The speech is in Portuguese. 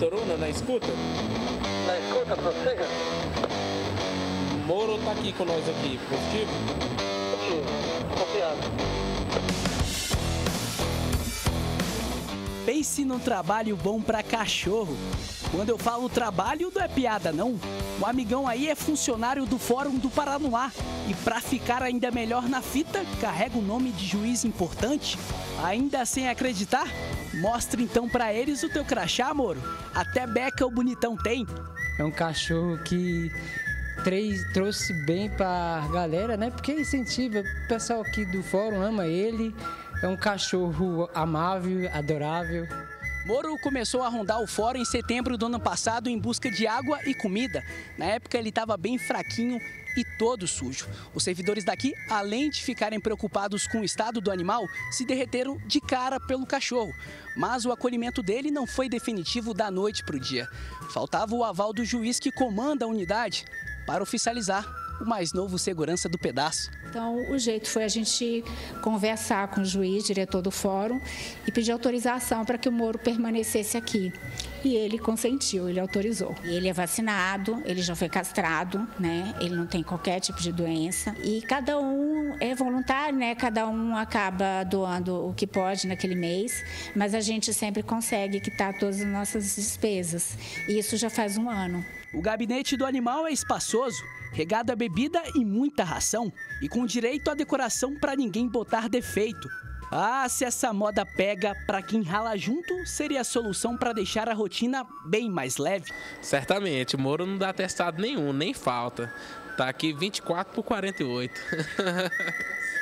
Itoruna, na escuta? Na escuta, prossiga. Moro tá aqui com nós aqui? Positivo, Pense num trabalho bom pra cachorro. Quando eu falo trabalho, não é piada não. O amigão aí é funcionário do Fórum do Paranoá. E pra ficar ainda melhor na fita, carrega o nome de juiz importante. Ainda sem acreditar? Mostra então pra eles o teu crachá, Moro. Até beca o bonitão tem. É um cachorro que três, trouxe bem pra galera, né? Porque incentiva, o pessoal aqui do fórum ama ele. É um cachorro amável, adorável. Moro começou a rondar o fórum em setembro do ano passado em busca de água e comida. Na época ele estava bem fraquinho e todo sujo. Os servidores daqui, além de ficarem preocupados com o estado do animal, se derreteram de cara pelo cachorro. Mas o acolhimento dele não foi definitivo da noite para o dia. Faltava o aval do juiz que comanda a unidade para oficializar o mais novo segurança do pedaço. Então, o jeito foi a gente conversar com o juiz, diretor do fórum, e pedir autorização para que o Moro permanecesse aqui. E ele consentiu, ele autorizou. Ele é vacinado, ele já foi castrado, né? Ele não tem qualquer tipo de doença. E cada um é voluntário, né? Cada um acaba doando o que pode naquele mês, mas a gente sempre consegue quitar todas as nossas despesas. E isso já faz um ano. O gabinete do animal é espaçoso, regado a bebida e muita ração, e com direito à decoração para ninguém botar defeito. Ah, se essa moda pega para quem rala junto, seria a solução para deixar a rotina bem mais leve. Certamente, Moro não dá testado nenhum, nem falta. Tá aqui 24 por 48.